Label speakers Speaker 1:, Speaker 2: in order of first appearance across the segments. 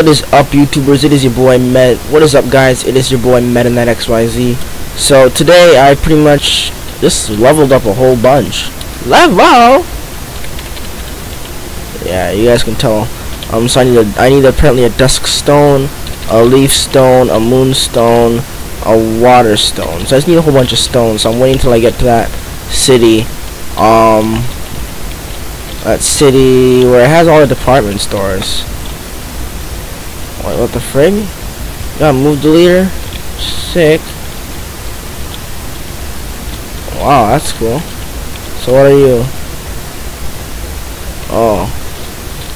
Speaker 1: What is up YouTubers, it is your boy Met. What is up guys, it is your boy Met and that XYZ. So today I pretty much just leveled up a whole bunch. Level! Yeah, you guys can tell. Um, so I need, a, I need apparently a dusk stone, a leaf stone, a moon stone, a water stone. So I just need a whole bunch of stones. So I'm waiting till I get to that city. Um, that city where it has all the department stores. Wait, what the frig? Gotta move the leader. Sick. Wow, that's cool. So what are you? Oh.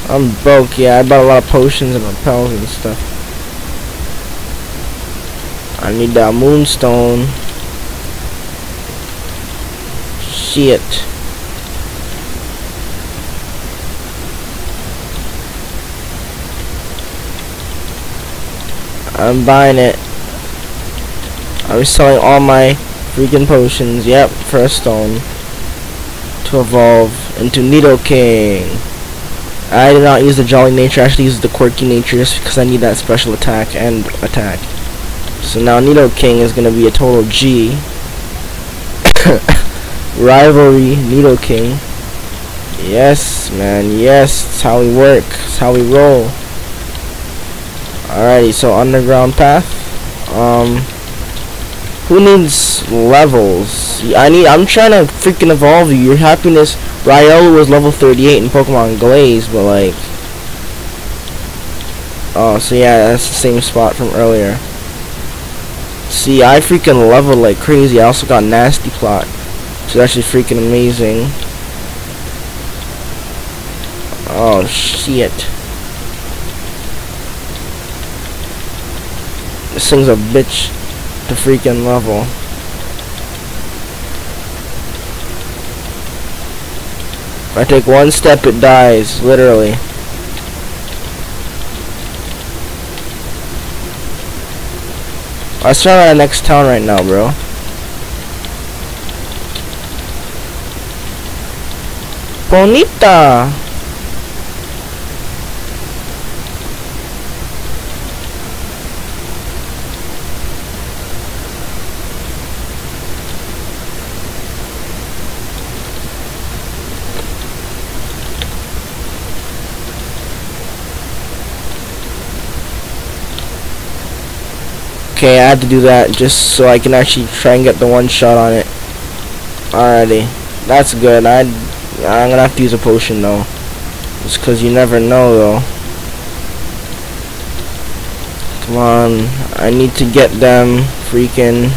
Speaker 1: I'm broke, yeah. I bought a lot of potions and repels and stuff. I need that moonstone. Shit. I'm buying it. I was selling all my freaking potions. Yep, for a stone. To evolve into Nidoking. I did not use the Jolly nature, I actually used the Quirky nature just because I need that special attack and attack. So now Nidoking is going to be a total G. Rivalry Nidoking. Yes, man, yes, it's how we work, it's how we roll. Alrighty, so underground path. Um, who needs levels? I need. I'm trying to freaking evolve you. Your happiness. Riolu was level 38 in Pokemon Glaze, but like. Oh, so yeah, that's the same spot from earlier. See, I freaking level like crazy. I also got Nasty Plot, which is actually freaking amazing. Oh shit. This thing's a bitch to freaking level. If I take one step, it dies, literally. Let's try the next town right now, bro. Bonita! Okay, I had to do that just so I can actually try and get the one shot on it. Alrighty. That's good. I, I'm gonna have to use a potion though. Just cause you never know though. Come on. I need to get them freaking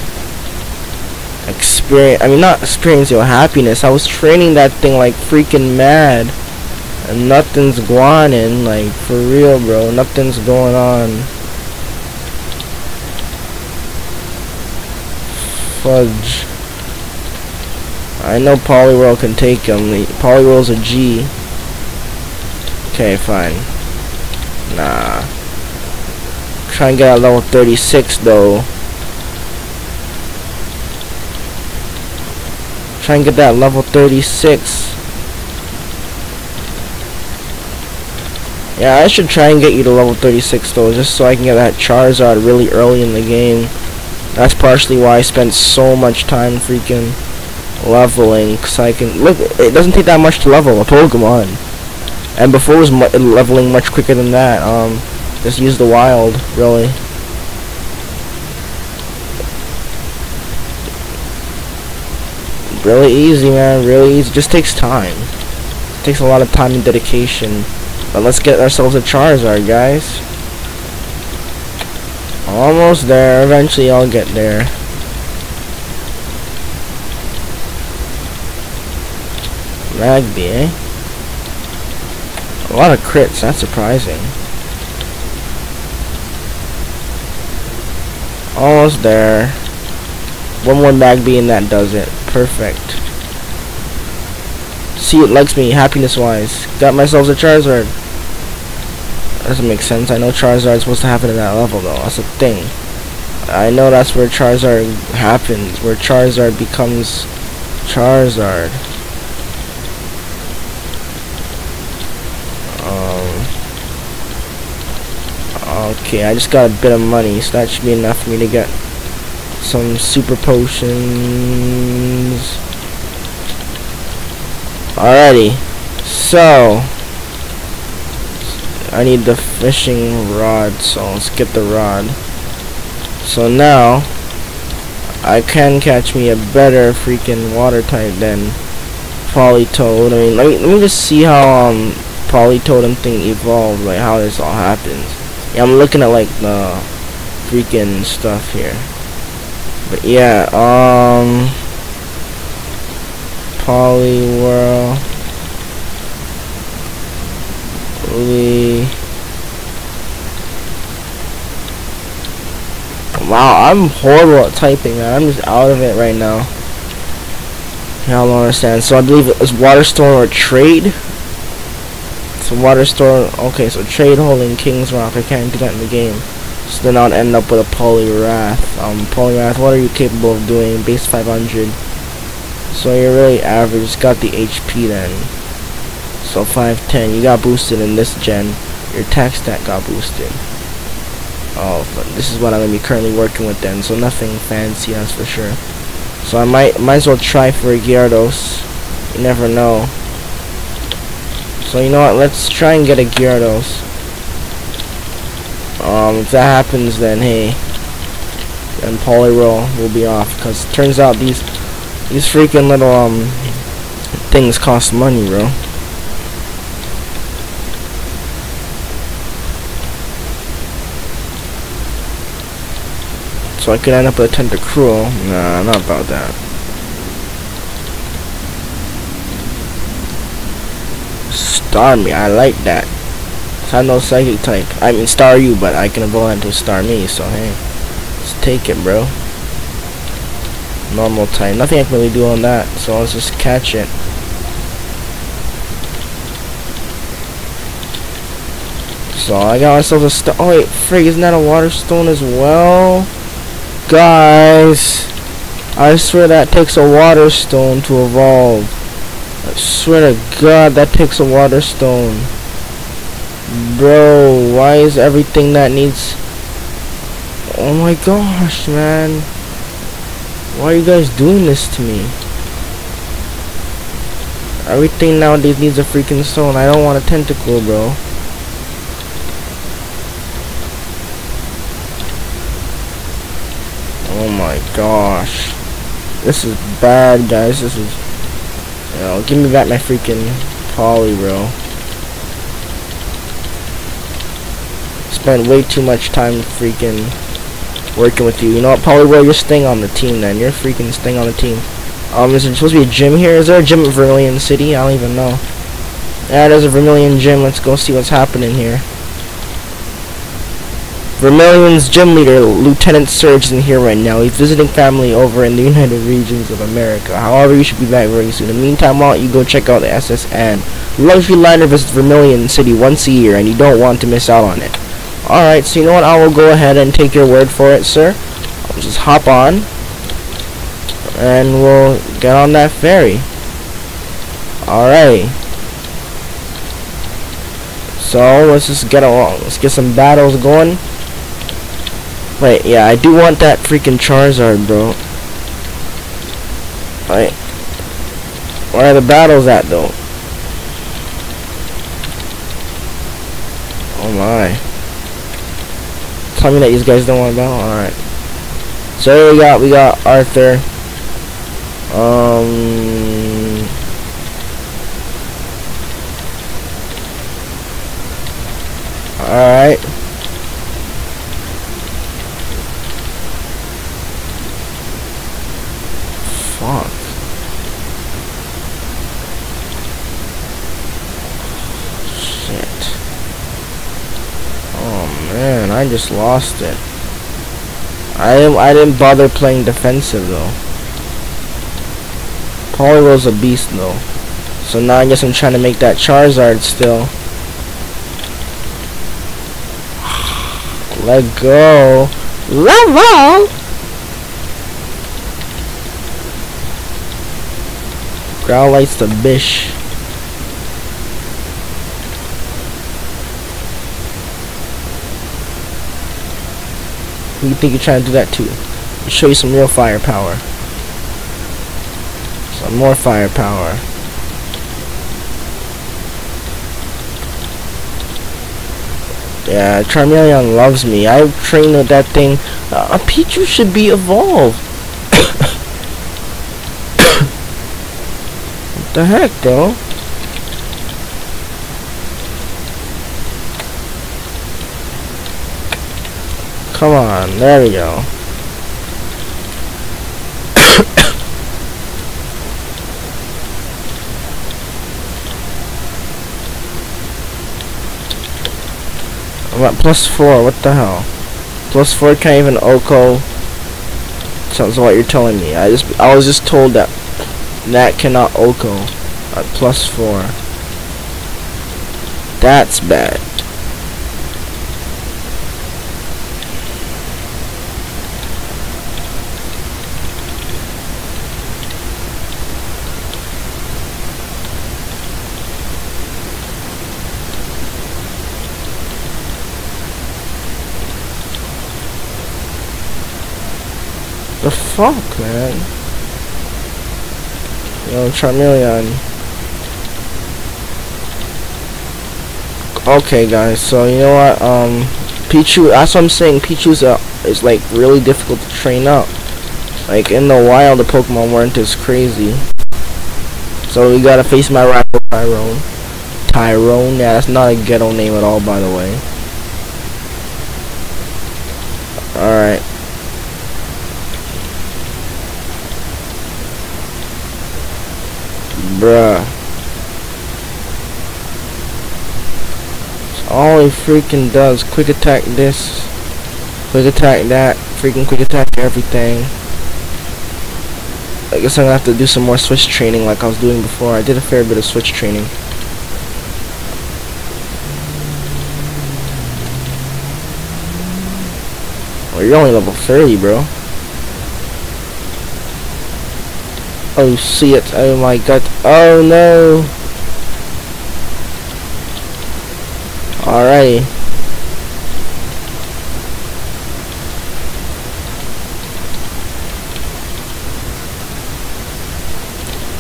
Speaker 1: experience. I mean, not experience your happiness. I was training that thing like freaking mad. And nothing's going in. Like, for real, bro. Nothing's going on. Fudge. I know Poliwhirl can take him. Poliwhirl's a G. Okay, fine. Nah. Try and get a level 36 though. Try and get that level 36. Yeah, I should try and get you to level 36 though, just so I can get that Charizard really early in the game. That's partially why I spent so much time freaking leveling, cause I can look. It doesn't take that much to level a Pokemon, and before it was mu leveling much quicker than that. Um, just use the wild, really. Really easy, man. Really easy. Just takes time. It takes a lot of time and dedication. But let's get ourselves a Charizard, guys. Almost there. Eventually I'll get there. Magby, eh? A lot of crits, that's surprising. Almost there. One more Magby and that does it. Perfect. See, it likes me, happiness-wise. Got myself a Charizard doesn't make sense. I know Charizard is supposed to happen at that level though. That's the thing. I know that's where Charizard happens, where Charizard becomes Charizard. Um, Okay, I just got a bit of money, so that should be enough for me to get some super potions. Alrighty, so I need the fishing rod, so let's get the rod. So now I can catch me a better freaking water type than Politoed. I mean, let me let me just see how um Politoed and thing evolved, like how this all happens. Yeah, I'm looking at like the freaking stuff here. But yeah, um, Poliwhirl, Lee. Wow, I'm horrible at typing, man. I'm just out of it right now. I don't understand. So I believe it's Waterstone or Trade. So Waterstone, okay, so Trade holding King's Rock. I can't do that in the game. So then I'll end up with a Poliwrath. Um, Poliwrath, what are you capable of doing? Base 500. So you're really average. Got the HP then. So 510. You got boosted in this gen. Your attack stat got boosted. Oh, but this is what I'm gonna be currently working with then. So nothing fancy, that's for sure. So I might might as well try for a Gyarados. You never know. So you know what? Let's try and get a Gyarados. Um, if that happens, then hey, then Poliwhirl will be off. Cause turns out these these freaking little um things cost money, bro. So I could end up with a Tentacruel. Nah, not about that. Starmie, I like that. I know psychic type. I mean Staryu, but I can evolve into Starmie, so hey. Let's take it, bro. Normal type. Nothing I can really do on that, so let's just catch it. So I got myself a star. Oh wait, frig, isn't that a water stone as well? Guys, I swear that takes a water stone to evolve. I swear to God, that takes a water stone. Bro, why is everything that needs... Oh my gosh, man. Why are you guys doing this to me? Everything nowadays needs a freaking stone. I don't want a tentacle, bro. Oh my gosh. This is bad, guys. This is... You know, give me back my freaking poly, bro. spent way too much time freaking working with you. You know what, Poliwhirl, you're staying on the team then. You're freaking staying on the team. Um, is there supposed to be a gym here? Is there a gym at Vermilion City? I don't even know. Yeah, there's a Vermilion gym. Let's go see what's happening here. Vermilion's gym leader, Lieutenant Surge, isn't here right now. He's visiting family over in the United Regions of America. However, you should be back very soon. In the meantime, why don't you go check out the SS Anne? Luxury liner visits Vermilion City once a year, and you don't want to miss out on it. Alright, so you know what? I will go ahead and take your word for it, sir. I'll just hop on. And we'll get on that ferry. Alright. So, let's just get along. Let's get some battles going. Wait, yeah, I do want that freaking Charizard, bro. Wait. Where are the battles at, though? Oh my. Tell me that these guys don't want to battle? Alright. So we got we got Arthur. Um Alright. Fuck. Man, I just lost it. I didn't, I didn't bother playing defensive though. Poliwhirl's a beast though. So now I guess I'm trying to make that Charizard still. Let go. Level! Growlithe's the bish. You think you're trying to do that too. I'll show you some real firepower. Some more firepower. Yeah, Charmeleon loves me. I've trained with that thing. Uh, Pichu should be evolved. what the heck, though? Come on, there we go. I'm at plus four, what the hell? Plus four can't even OHKO. Sounds like what you're telling me. I just I was just told that that cannot OHKO at plus four. That's bad. The fuck, man? Yo, Charmeleon. Okay, guys. So you know what? Um, Pichu. That's what I'm saying. Pichu's uh, is like really difficult to train up. Like in the wild, the Pokemon weren't as crazy. So we gotta face my rival Tyrone. Tyrone. Yeah, that's not a ghetto name at all, by the way. Alright. Bruh. all he freaking does. Quick attack this. Quick attack that. Freaking quick attack everything. I guess I'm gonna have to do some more switch training like I was doing before. I did a fair bit of switch training. Oh, you're only level 30, bro. Oh, see it. Oh my god. Oh no. Alrighty.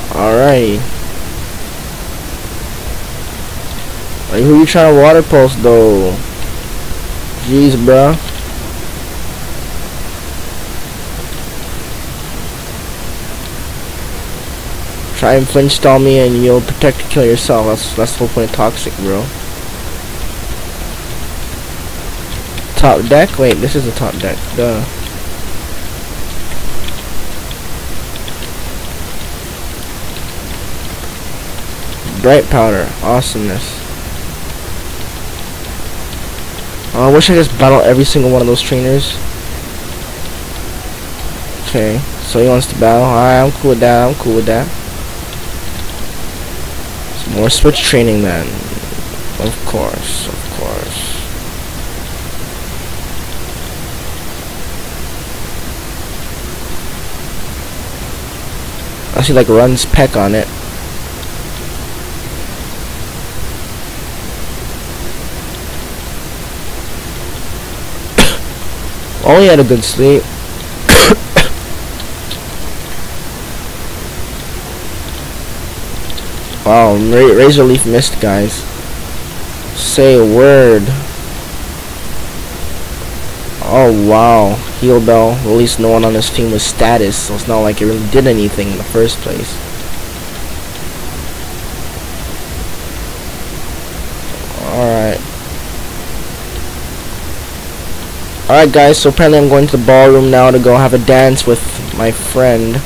Speaker 1: Alrighty. Like, who you trying to water pulse though? Jeez, bruh. Try and flinch stall me and you'll protect and kill yourself. That's that's the whole point of toxic, bro. Top deck? Wait, this is a top deck. Duh. Bright powder. Awesomeness. Oh, I wish I just battle every single one of those trainers. Okay, so he wants to battle. Alright, I'm cool with that. I'm cool with that. More switch training then. Of course, of course. I see like runs peck on it. Only had a good sleep. Wow, Razor Leaf missed, guys. Say a word. Oh, wow. Heal Bell. At least no one on this team was status, so it's not like it really did anything in the first place. Alright. Alright guys, so apparently I'm going to the ballroom now to go have a dance with my friend.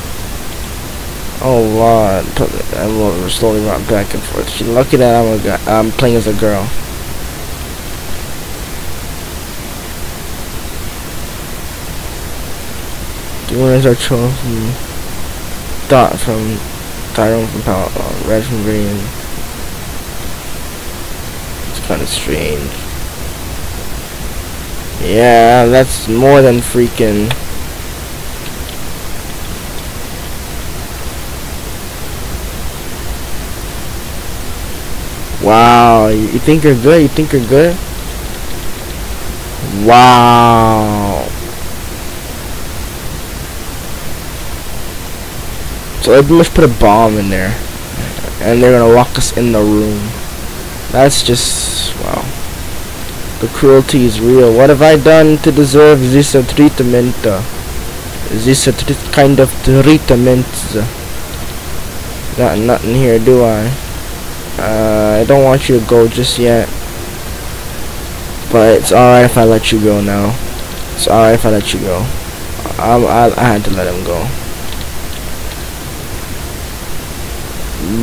Speaker 1: Oh lord, I'm slowly run back and forth. She's lucky that I'm a guy. I'm playing as a girl. Do What is our chosen dot from Tyrone from Power uh, Red from Green? It's kind of strange. Yeah, that's more than freaking Wow, you think you're good? You think you're good? Wow. So they must put a bomb in there. And they're gonna lock us in the room. That's just, wow. The cruelty is real. What have I done to deserve this treatment? This kind of treatment? Not, nothing here, do I? Uh, I don't want you to go just yet. But it's alright if I let you go now. It's alright if I let you go. I, I, I had to let him go.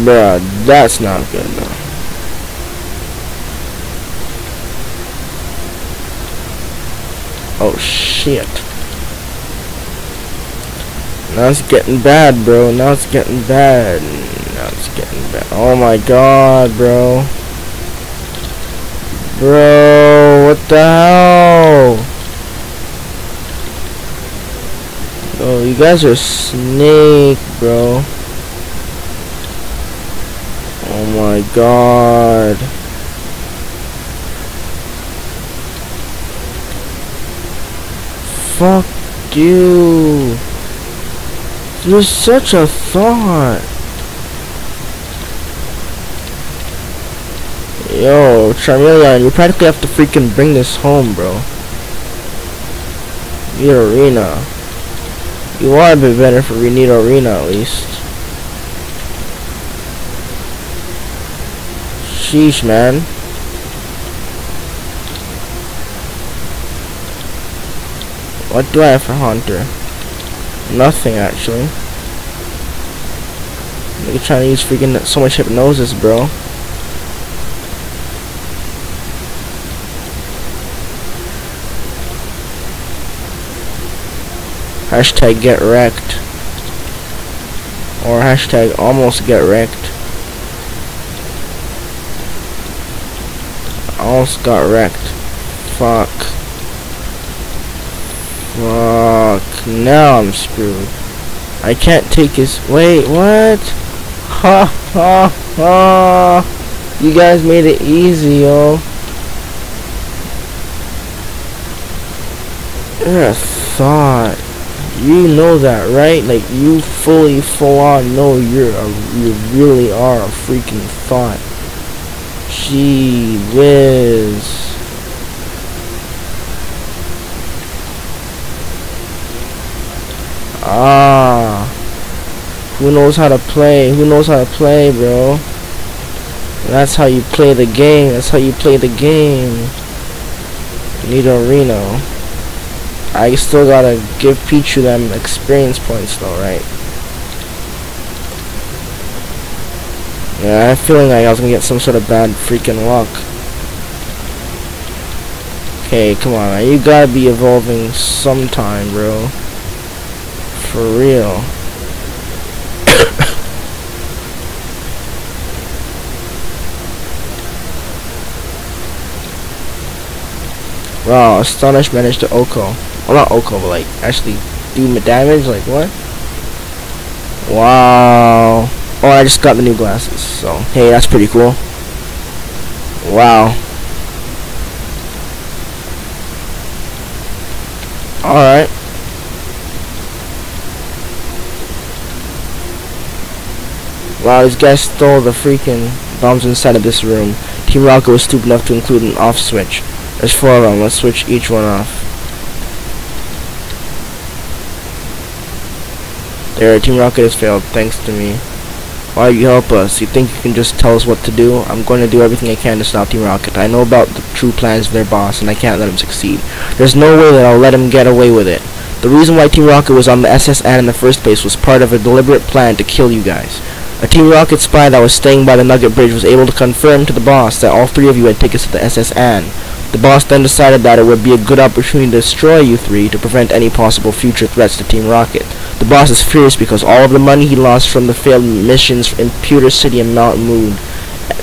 Speaker 1: Bruh, that's not good though. Oh shit. Now it's getting bad, bro. Now it's getting bad. Getting bad. Oh my god, bro. Bro, what the hell? Oh, you guys are snake, bro. Oh my god. Fuck you. You're such a thought. Yo, Charmeleon, you practically have to freaking bring this home, bro. Nidorina. You are a bit better for Nidorina, at least. Sheesh, man. What do I have for Haunter? Nothing, actually. Nigga trying to use freaking so much hypnosis, bro. Hashtag get wrecked. Or hashtag almost get wrecked. Almost got wrecked. Fuck. Fuck. Now I'm screwed. I can't take his... Wait, what? Ha ha ha. You guys made it easy, yo. You're a thought. You know that, right? Like, you fully, full on know you're a... You really are a freaking thought. Gee whiz. Ah. Who knows how to play? Who knows how to play, bro? That's how you play the game. That's how you play the game. Nidorino. I still gotta give Pichu them experience points though, right? Yeah, I have a feeling like I was gonna get some sort of bad freaking luck. Okay, come on, man. You gotta be evolving sometime, bro. For real. wow, Astonish managed to OHKO. Not OHKO, but like, actually do damage? Like, what? Wow. Oh, I just got the new glasses, so, hey, that's pretty cool. Wow. Alright. Wow, these guys stole the freaking bombs inside of this room. Team Rocket was stupid enough to include an off switch. There's four of them. Let's switch each one off. There, Team Rocket has failed, thanks to me. Why you help us? You think you can just tell us what to do? I'm going to do everything I can to stop Team Rocket. I know about the true plans of their boss, and I can't let him succeed. There's no way that I'll let him get away with it. The reason why Team Rocket was on the SS Anne in the first place was part of a deliberate plan to kill you guys. A Team Rocket spy that was staying by the Nugget Bridge was able to confirm to the boss that all three of you had tickets to the SS Anne. The boss then decided that it would be a good opportunity to destroy you three to prevent any possible future threats to Team Rocket. Boss is furious because all of the money he lost from the failed missions in Pewter City and Mount Moon.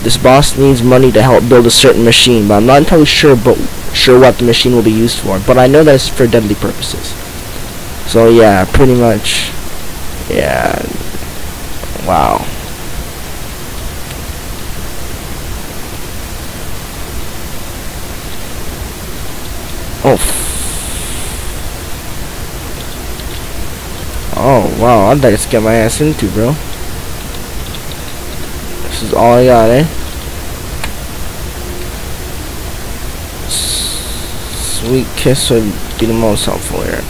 Speaker 1: This boss needs money to help build a certain machine, but I'm not entirely sure but sure what the machine will be used for. But I know that it's for deadly purposes. So yeah, pretty much. Yeah, Wow. Oh. Oh, wow. I'd like to get my ass into, bro. This is all I got, eh? Sweet kiss would be the most helpful here.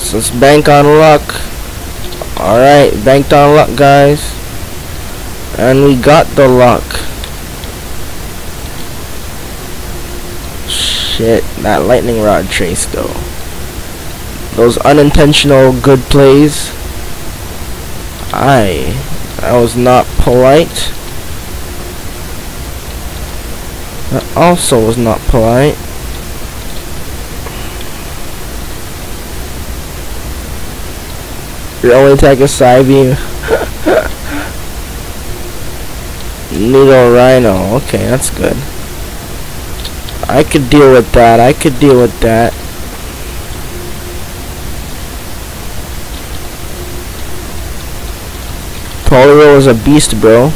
Speaker 1: So let's bank on luck. Alright, banked on luck, guys. And we got the luck. Shit, that lightning rod trace, though. Those unintentional good plays. I. I was not polite. That also was not polite. Your only attack is Psybeam. Nidorino. Okay, that's good. I could deal with that. I could deal with that. Poliwhirl is a beast, bro.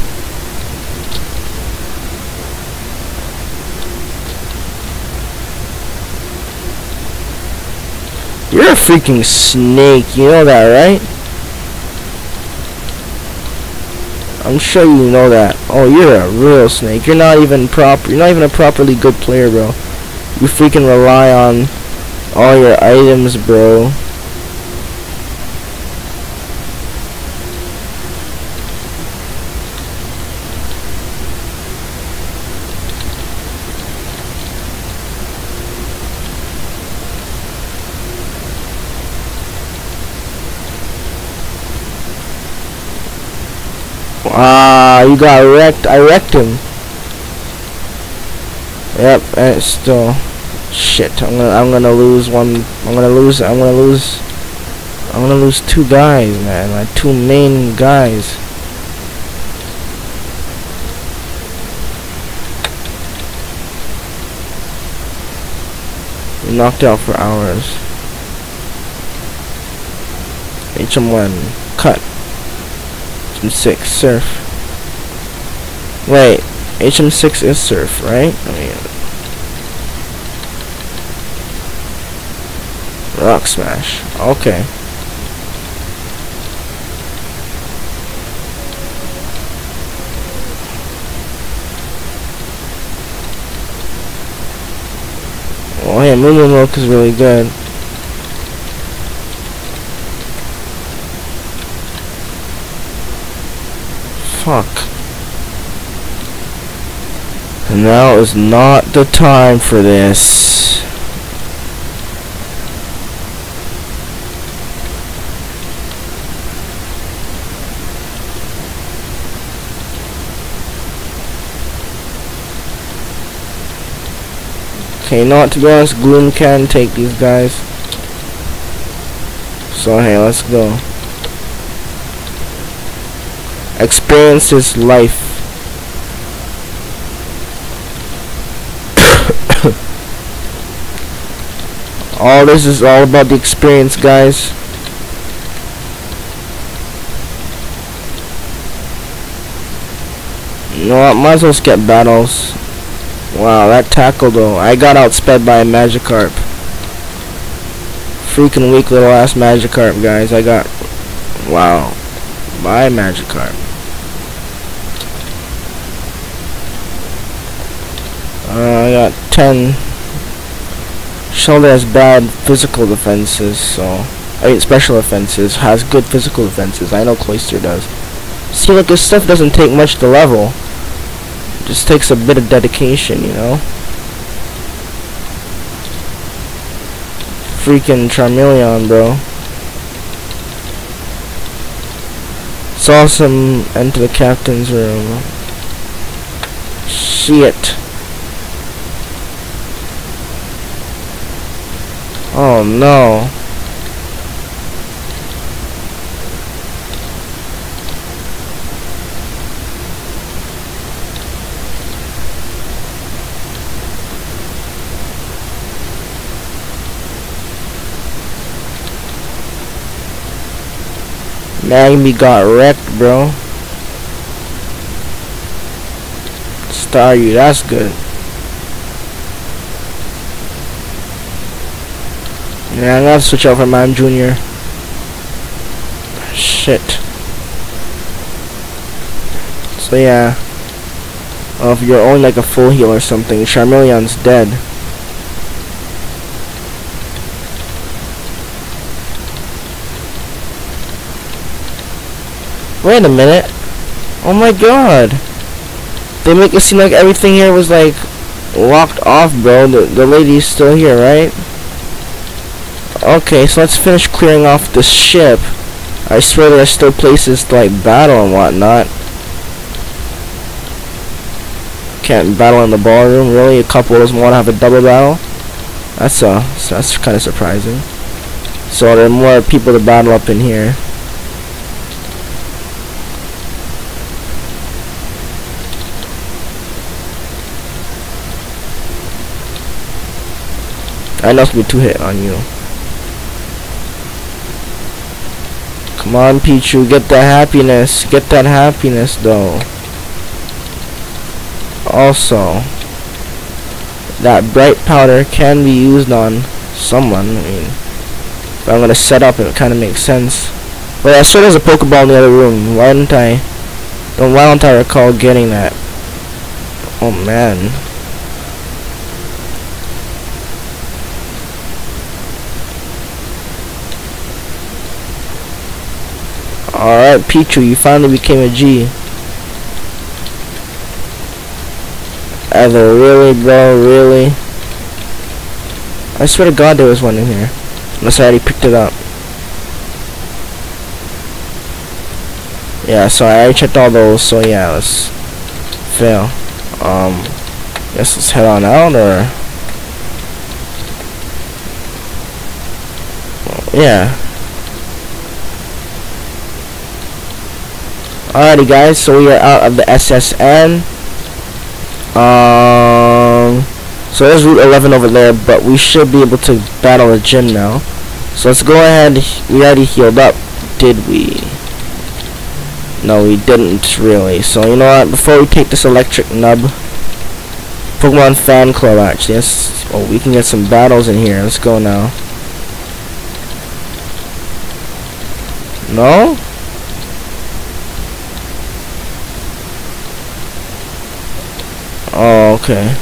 Speaker 1: You're a freaking snake, you know that, right? I'm sure you know that. Oh, you're a real snake. You're not even proper. You're not even a properly good player, bro. You freaking rely on all your items, bro. You got wrecked. I wrecked him. Yep, and it's still shit. I'm gonna I'm gonna lose one. I'm gonna lose. I'm gonna lose. I'm gonna lose two guys, man. My two main guys. knocked out for hours. HM1 cut. HM6 surf. Wait, HM6 is surf, right? I mean, rock smash. Okay. Oh yeah, Moo Milk is really good. Fuck. Now is not the time for this. Okay, not to be honest, Gloom can take these guys. So hey, let's go. Experience his life. All this is all about the experience, guys. You know what? Might as well skip battles. Wow, that tackle though. I got outsped by a Magikarp. Freaking weak little ass Magikarp, guys. I got... Wow. By Magikarp. Uh, I got 10. Shellder has bad physical defenses, so... I mean, special offenses, Has good physical defenses. I know Cloyster does. See, like, this stuff doesn't take much to level just takes a bit of dedication, you know? Freaking Charmeleon, bro. Saw some Enter the captain's room. Shit. Oh no. Magby got wrecked, bro. Staryu, that's good. Yeah, I'm gonna have to switch out for Mime Jr. Shit. So yeah. Uh, if you're only like a full heal or something, Charmeleon's dead. Wait a minute. Oh my god. They make it seem like everything here was like locked off, bro. The, the lady's still here, right? Okay, so let's finish clearing off the ship. I swear there are still places to like battle and whatnot. Can't battle in the ballroom, really? A couple doesn't want to have a double battle? That's uh, that's kind of surprising. So there are more people to battle up in here. I know it's be two hit on you. Come on, Pichu, get that happiness. Get that happiness, though. Also, that bright powder can be used on someone. I mean, if I'm gonna set up, it kind of makes sense. But I saw there's a Pokeball in the other room. Why didn't I? Don't why don't I recall getting that? Oh man. Alright, Pichu, you finally became a G. Ever, really, bro, really? I swear to God there was one in here. Unless I already picked it up. Yeah, so I already checked all those, so yeah, let's fail. Um, guess let's head on out, or... Yeah. Alrighty guys, so we are out of the SS Anne. Um, so there's Route 11 over there, but we should be able to battle a gym now. So let's go ahead. We already healed up, did we? No, we didn't really. So you know what? Before we take this electric nub, Pokemon Fan Club actually. Let's, oh, we can get some battles in here. Let's go now. No? Oh, okay.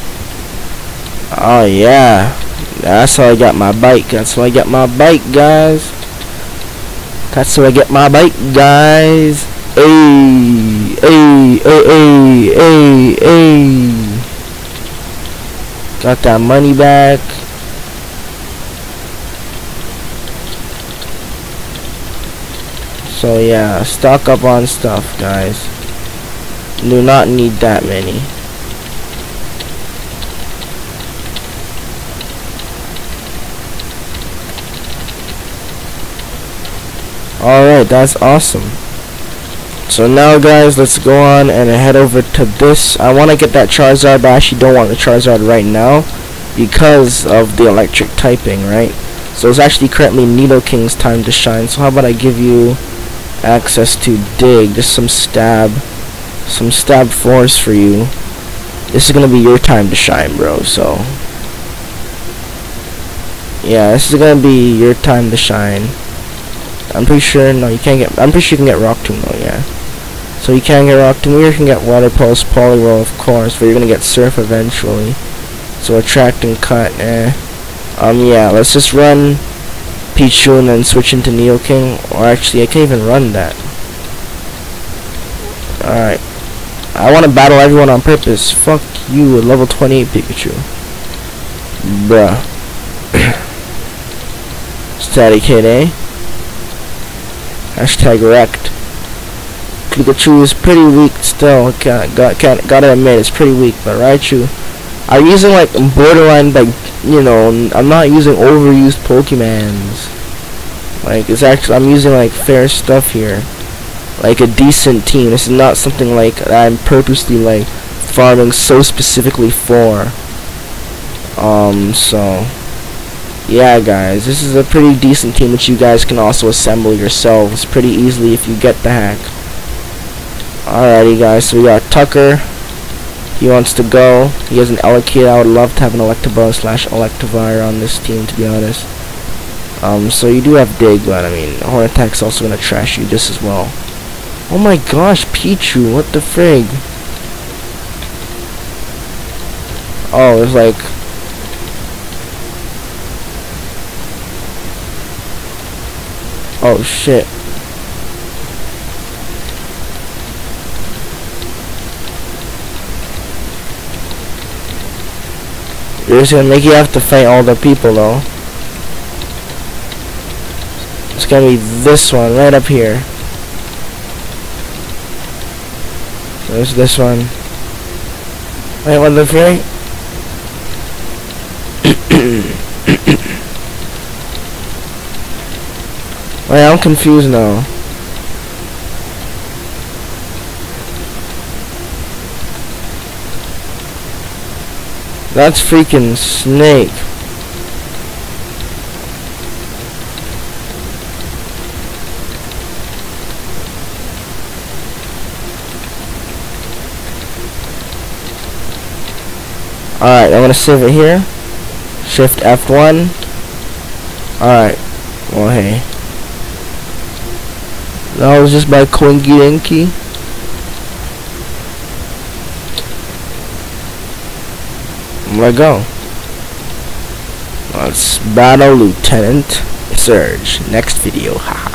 Speaker 1: Oh, yeah. That's how I got my bike. That's how I got my bike, guys. That's how I get my bike, guys. Hey, hey, hey, hey, hey, hey. Got that money back. So yeah, stock up on stuff, guys. Do not need that many. Alright, that's awesome. So now guys, let's go on and head over to this. I want to get that Charizard, but I actually don't want the Charizard right now because of the electric typing, right? So it's actually currently Nidoking's time to shine. So how about I give you access to dig, just some stab, some stab force for you. This is gonna be your time to shine, bro. So yeah, this is gonna be your time to shine. I'm pretty sure, no, you can't get, I'm pretty sure you can get Rock Tomb though, yeah. So you can get Rock Tomb, or you can get Water Pulse, Poliwhirl, of course, but you're gonna get Surf eventually. So Attract and Cut, eh. Um, yeah, let's just run Pichu and then switch into Nidoking, or actually, I can't even run that. Alright. I want to battle everyone on purpose. Fuck you, a level 28 Pikachu. Bruh. Static hit, eh? Hashtag wrecked. Pikachu is pretty weak still. Can't, got, can't, gotta admit, it's pretty weak. But Raichu, I'm using like borderline, like, you know, I'm not using overused Pokemons. Like, it's actually, I'm using like fair stuff here. Like a decent team. This is not something like I'm purposely like farming so specifically for. Um, so yeah guys this is a pretty decent team which you guys can also assemble yourselves pretty easily if you get the hack. Alrighty guys so we got Tucker. He wants to go. He has an Elekid I would love to have an Electabuzz slash Electivire on this team to be honest. Um, so you do have dig, but I mean, horn attack's also gonna trash you just as well. Oh my gosh, Pichu, what the frig? Oh, it's like... Oh shit. You're just gonna make you have to fight all the people though. It's gonna be this one right up here. There's this one. Wait, what the frick? Wait, I'm confused now. That's freaking Snake. Alright, I'm gonna save it here. Shift F1. Alright. Well, hey. That was just by Coinky Dinky. Let go. Let's battle Lieutenant Surge. Next video. Haha.